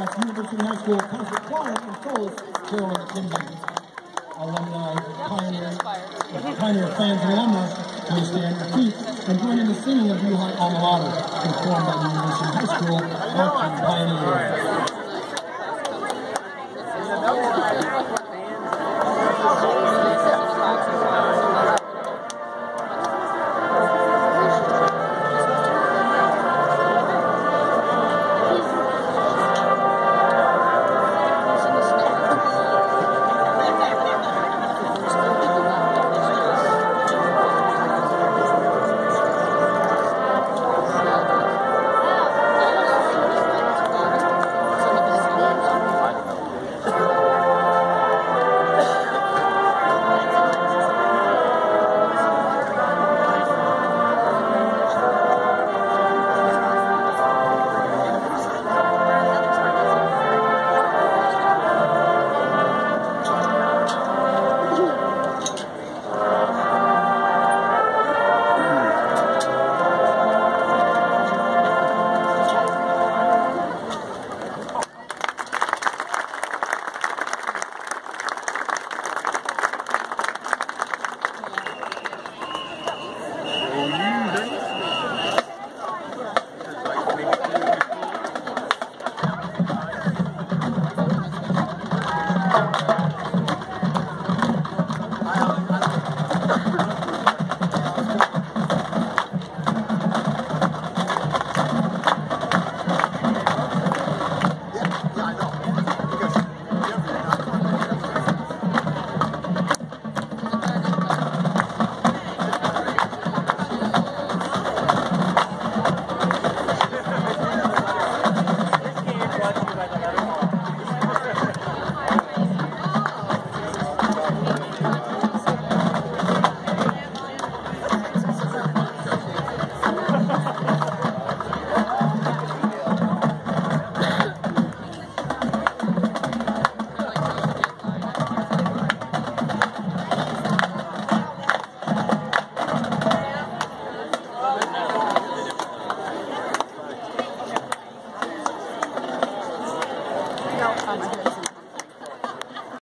University High School Concert Choir and soloist Carolyn Kinman. Alumni, pioneer, pioneer fans and alumni, please stand your feet and join in the singing of U-High Alma Mater, performed by the University High School Marching Pioneers.